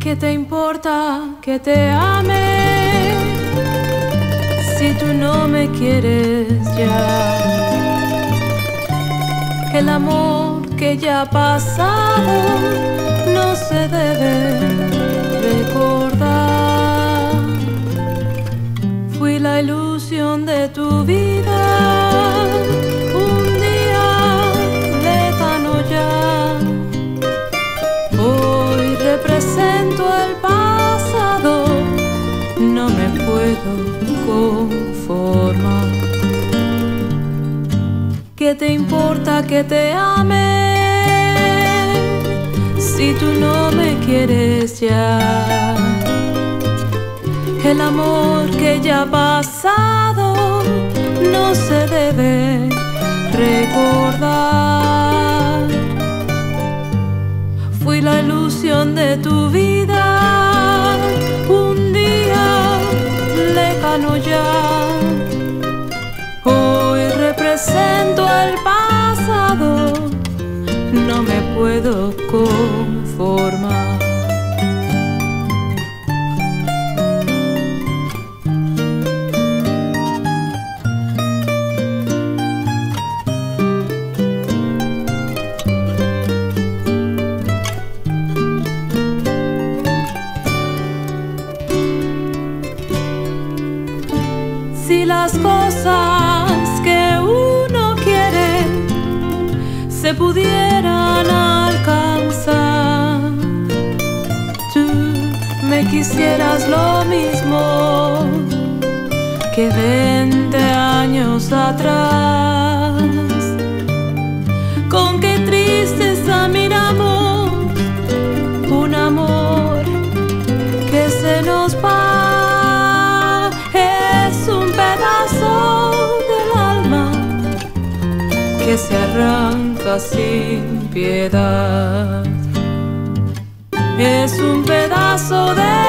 ¿Qué te importa que te ame si tú no me quieres ya? El amor que ya pasado no se debe recordar. Fui la ilusión de tu vida. Un día lejano ya. Hoy represento el pasado, no me puedo conformar. ¿Qué te importa que te ame si tú no me quieres ya? El amor que ya ha pasado no se debe recordar. Fui la ilusión de tu vida, Si las cosas que uno quiere se pudieran alcanzar, tú me quisieras lo mismo que 20 años atrás. Con qué tristeza miramos un amor que se nos va. Que se arranca sin piedad. Es un pedazo de